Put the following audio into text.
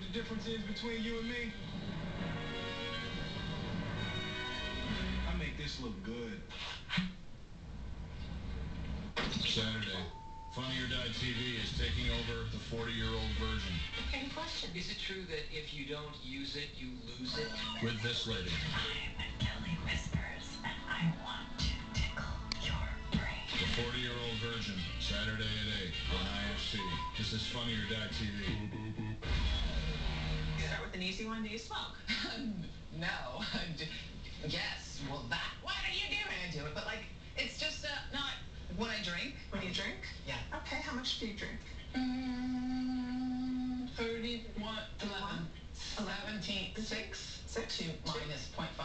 the difference is between you and me? I make this look good. Saturday. Funny or Die TV is taking over the 40-year-old Virgin Any questions? Is it true that if you don't use it, you lose it? with this rating. I'm Kelly Whispers, and I want to tickle your brain. The 40-year-old Virgin, Saturday at 8 on IFC. This is Funny or Die TV. An easy one. Do you smoke? no. yes. Well, that. Why do you do it? I do it, but like, it's just uh, not when I drink. When you drink? Yeah. Okay, how much do you drink? Mm, 31, 11, 17, 6, Six? to minus 0.5. Five?